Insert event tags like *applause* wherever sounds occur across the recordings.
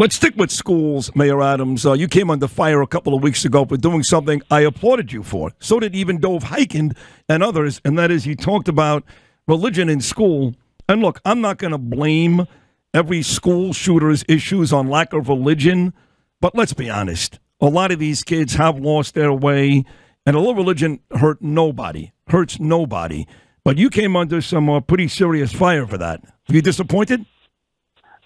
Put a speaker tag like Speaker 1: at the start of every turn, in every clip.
Speaker 1: Let's stick with schools, Mayor Adams. Uh, you came under fire a couple of weeks ago for doing something I applauded you for. So did even Dov Hikind and others, and that is you talked about religion in school. And look, I'm not going to blame every school shooter's issues on lack of religion, but let's be honest. A lot of these kids have lost their way, and a little religion hurt nobody, hurts nobody. But you came under some uh, pretty serious fire for that. Are you disappointed?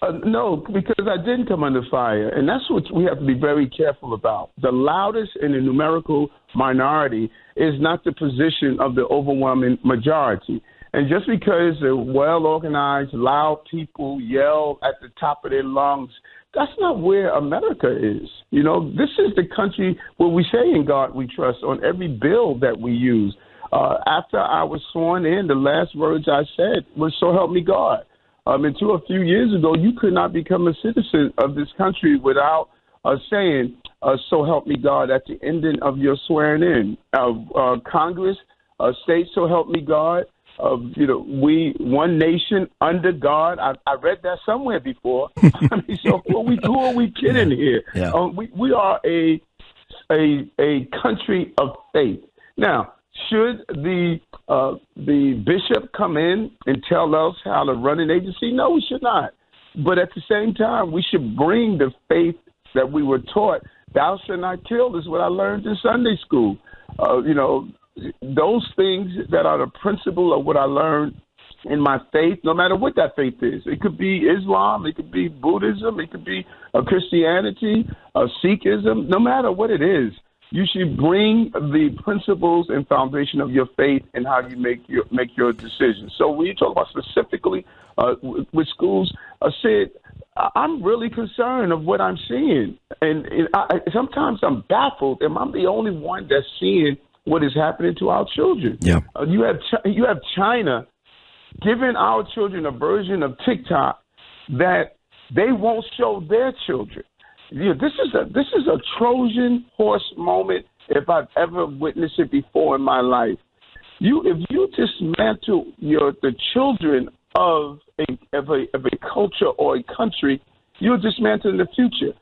Speaker 2: Uh, no, because I didn't come under fire, and that's what we have to be very careful about. The loudest in the numerical minority is not the position of the overwhelming majority. And just because the well organized, loud people yell at the top of their lungs, that's not where America is. You know, this is the country where we say in God we trust on every bill that we use. Uh, after I was sworn in, the last words I said was, So help me God. Um, until a few years ago, you could not become a citizen of this country without uh, saying, uh, "So help me God" at the ending of your swearing in. Uh, uh, Congress, uh, states, "So help me God." You know, we one nation under God. I, I read that somewhere before. *laughs* *laughs* I mean, so who are we, who are we kidding here?
Speaker 1: Yeah.
Speaker 2: Um, we we are a a a country of faith. Now, should the uh, the bishop come in and tell us how to run an agency? No, we should not. But at the same time, we should bring the faith that we were taught. Thou shalt not kill is what I learned in Sunday school. Uh, you know, those things that are the principle of what I learned in my faith, no matter what that faith is. It could be Islam, it could be Buddhism, it could be a uh, Christianity, a uh, Sikhism, no matter what it is you should bring the principles and foundation of your faith and how you make your make your decisions. So when you talk about specifically uh, with, with schools, I said I'm really concerned of what I'm seeing, and, and I, sometimes I'm baffled. Am I the only one that's seeing what is happening to our children?
Speaker 1: Yeah,
Speaker 2: uh, you have you have China giving our children a version of TikTok that they won't show their children know, this is a this is a Trojan horse moment if I've ever witnessed it before in my life. You if you dismantle your the children of a of a of a culture or a country, you're dismantling the future.